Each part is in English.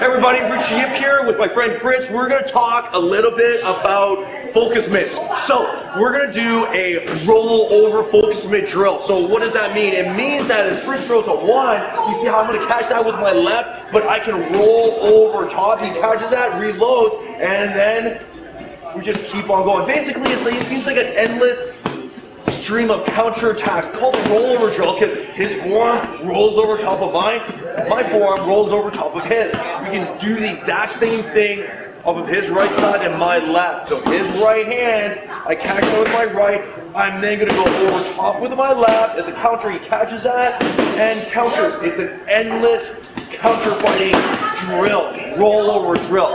everybody, Rich Yip here with my friend Fritz. We're gonna talk a little bit about focus mitts. So we're gonna do a roll over focus mitt drill. So what does that mean? It means that as Fritz throws a one, you see how I'm gonna catch that with my left, but I can roll over top. He catches that, reloads, and then we just keep on going. Basically, it's like, it seems like an endless stream of counterattacks called the rollover drill because his forearm rolls over top of mine, my forearm rolls over top of his. We can do the exact same thing off of his right side and my left. So his right hand, I catch it with my right, I'm then gonna go over top with my left. As a counter, he catches that and counters. It's an endless counter fighting drill, rollover drill.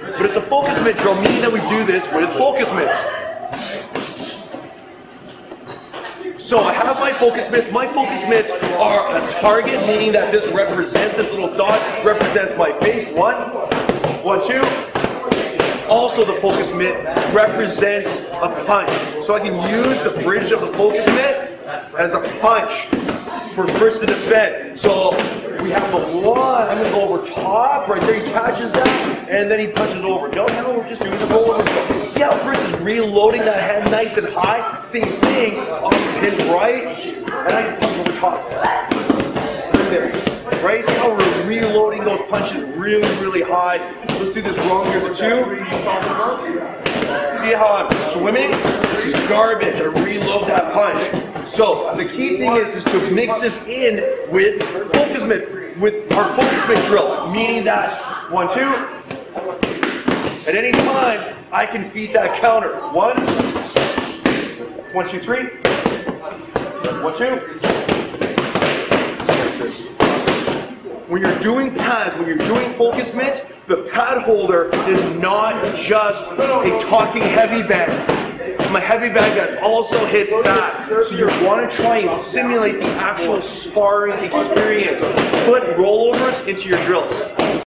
But it's a focus mitt drill, meaning that we do this with focus mitts. So I have my focus mitts. My focus mitts are a target, meaning that this represents, this little dot represents my face. One, one, two. Also the focus mitt represents a punch. So I can use the bridge of the focus mitt as a punch for Fritz to defend. So we have the one, I'm gonna go over top, right there, he catches that, and then he punches over. No, no, we're just doing the roll over. See how Fritz is reloading that head nice and high? Same thing off his right, and I just punch over top. Right there. Right? See how we're reloading those punches really, really high? Let's do this wrong here, the two. See how I'm swimming? This is garbage. I reload that punch. So the key thing is, is to mix this in with focus mitt, with our focus mitt drills, meaning that one, two, at any time, I can feed that counter. One, one, two, three, one, two. When you're doing pads, when you're doing focus mitts, the pad holder is not just a talking heavy bag. A heavy bag that also hits back. So you want to try and simulate the actual sparring experience. Put rollovers into your drills.